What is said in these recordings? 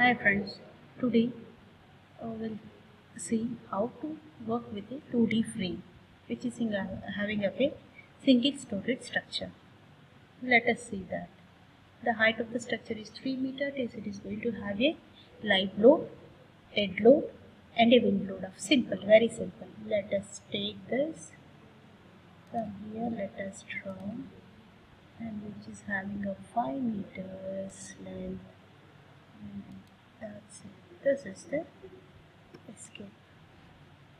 Hi friends, today uh, we'll see how to work with a 2D frame which is in, having a single storage structure. Let us see that. The height of the structure is 3 meter it is going to have a live load, dead load and a wind load of simple, very simple. Let us take this from here let us draw and which is having a 5 meters length that's it. This is the escape.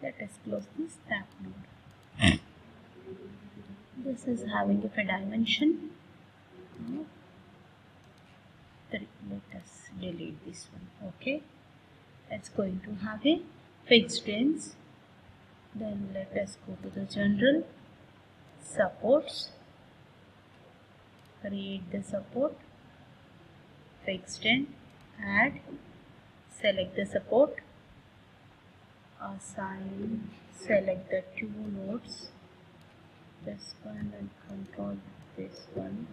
Let us close this tab node. this is having a dimension. Let us delete this one. Okay. It's going to have a fixed ends. Then let us go to the general supports. Create the support fixed end add select the support. Assign. Select the two nodes. This one and control this one.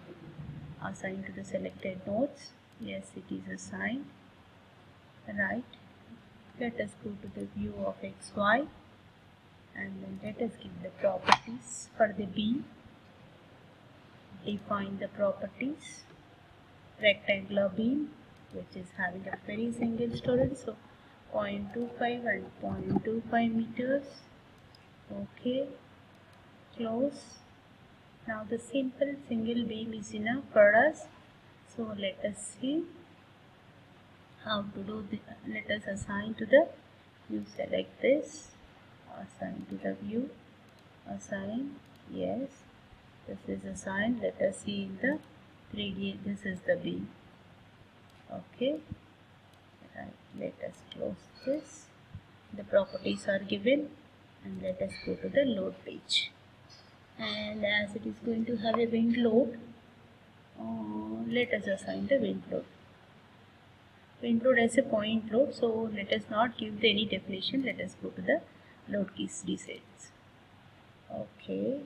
Assign to the selected nodes. Yes it is assigned. Right. Let us go to the view of xy and then let us give the properties for the beam define the properties. Rectangular beam which is having a very single storage so 0.25 and 0.25 meters. Okay close. Now the simple single beam is enough for us. So let us see how to do the let us assign to the you select this assign to the view. Assign yes. This is assigned. Let us see in the 3d this is the beam okay. Right let us close this. The properties are given and let us go to the load page. And as it is going to have a wind load uh, let us assign the wind load. Wind load as a point load so let us not give any definition. Let us go to the load case details okay.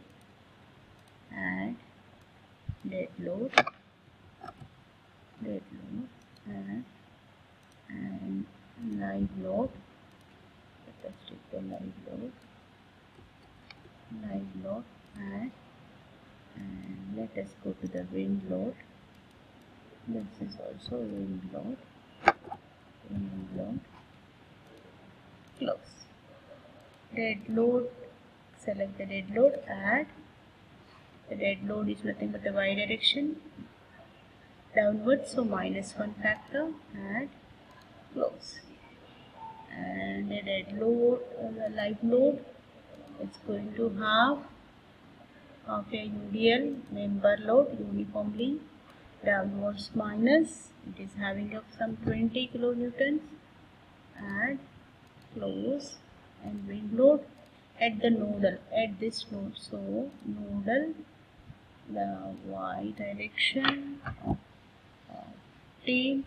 And load load and, and live load let us take the live load live load and and let us go to the wind load this is also wind load wind load close. Dead load. Select the dead load add. The dead load is nothing but the y direction downward so minus 1 factor and close. And the dead load uh, the live load it's going to have of a UDL member load uniformly downwards minus it is having up some 20 kilonewtons and close and wind load at the nodal at this node. So nodal the y direction team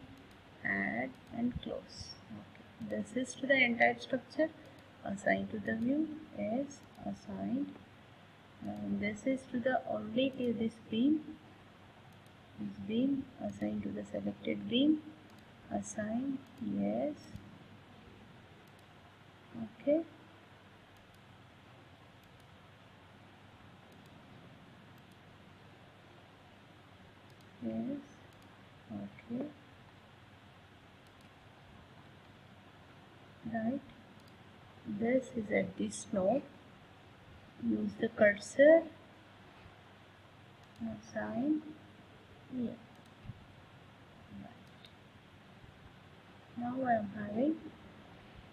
add and close. Okay. this is to the entire structure. Assigned to the view. Is assigned. And this is to the only to this beam. This beam assigned to the selected beam. Assign yes. Okay. Yes okay. Right. This is at this node use the cursor. Assign. Here right. now I am having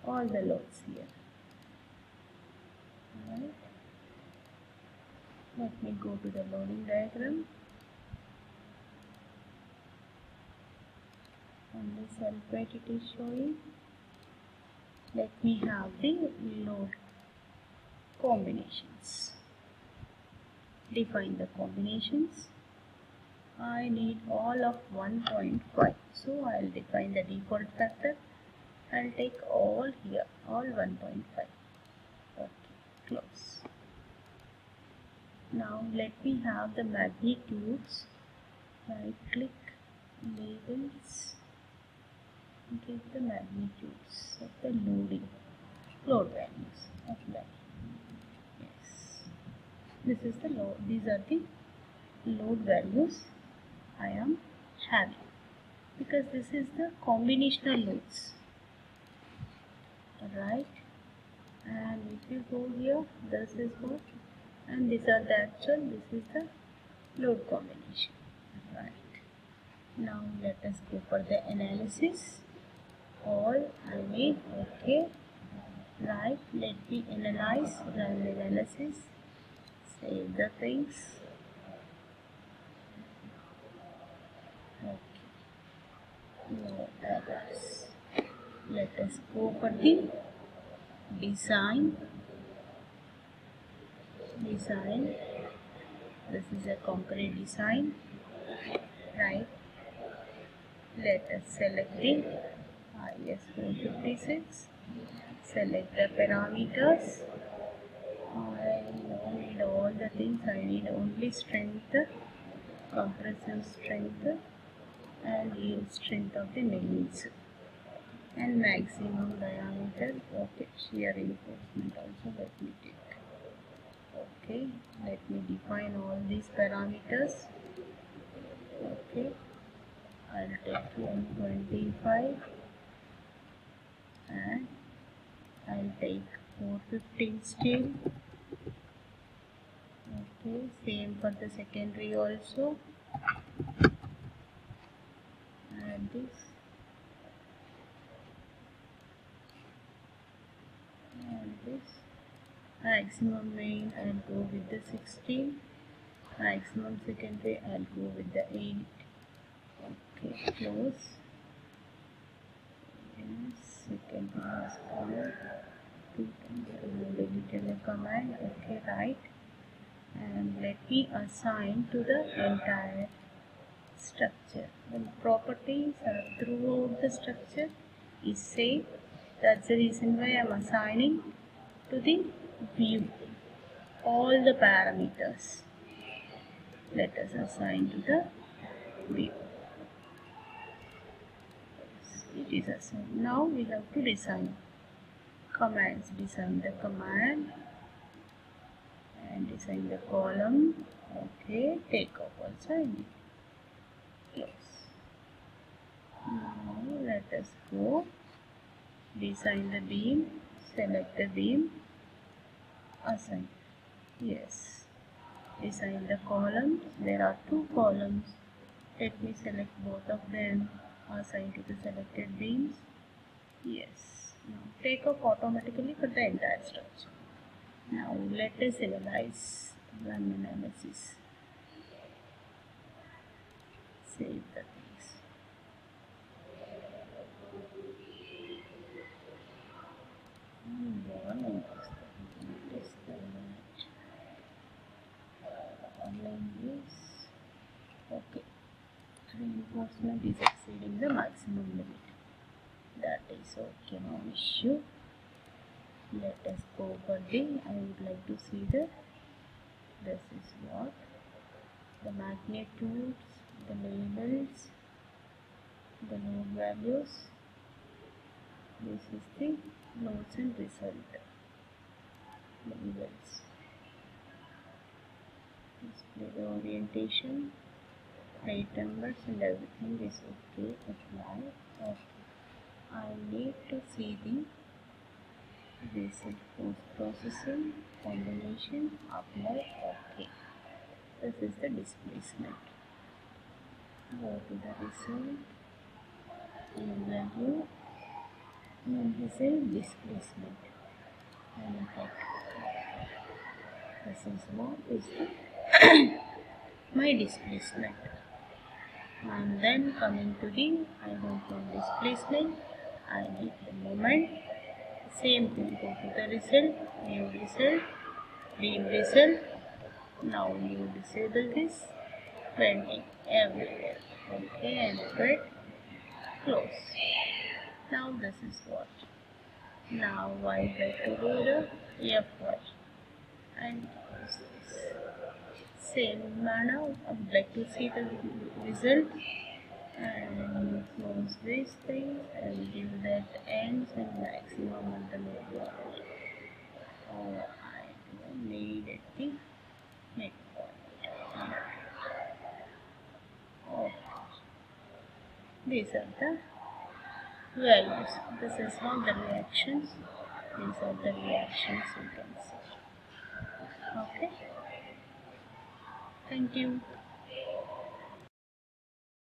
all the loads here. Right. Let me go to the loading diagram on the it is showing let me have the load combinations. Define the combinations. I need all of 1.5 so I'll define the default factor. I'll take all here all 1.5 okay close. Now let me have the magnitudes. Right click labels get the magnitudes of the loading load values of that yes. This is the load these are the load values I am having because this is the combinational loads. Right and if you go here this is what? And these are the actual this is the load combination. Right now let us go for the analysis all I mean okay right let me analyze run the analysis. Save the things. Okay. No errors. Let us go for the design. Design. This is a concrete design. Right. Let us select the IS 456 select the parameters. I don't need all the things. I need only strength compressive strength and yield strength of the nails. And maximum diameter okay shear reinforcement also let me take. Okay let me define all these parameters. Okay I'll take 125 and I'll take 415 steel. Okay same for the secondary also. And this. And this. Maximum main I'll go with the 16 maximum secondary I'll go with the 8 okay close. Yes secondary is the command okay right. And let me assign to the entire structure. The properties are throughout the structure. Is same that's the reason why I'm assigning to the view. All the parameters. Let us assign to the view. It is assigned. Now we have to design commands design the command and design the column. Okay take off also. I need close now let us go. Design the beam select the beam assign. Yes. Design the columns there are two columns. Let me select both of them. Assign to the selected beams. Yes take off automatically for the entire structure now let us analyze run analysis save the things. Okay. Reinforcement is exceeding the maximum limit. That is okay, no issue. Let us go for the. I would like to see the. This is what the magnitudes, the labels, the load values. This is the notes and result labels. Display the orientation, height numbers and everything is okay. Apply. Okay. I need to see the basic post processing combination. Apply. Okay. This is the displacement. Go to the result. And value and displacement and effect. This is what is the my displacement. And then coming to the I want displacement, I need the moment. Same thing, go to the result, new result, beam result. Now you disable this, bending everywhere. Okay, and quit, close. Now this is what. Now I like to do the F1 and. Same manner, I would like to see the result and close this thing and give that ends and maximum on the lower oh I don't need midpoint oh these are the values this is how the reactions. These are the reactions you can see. Okay? Thank you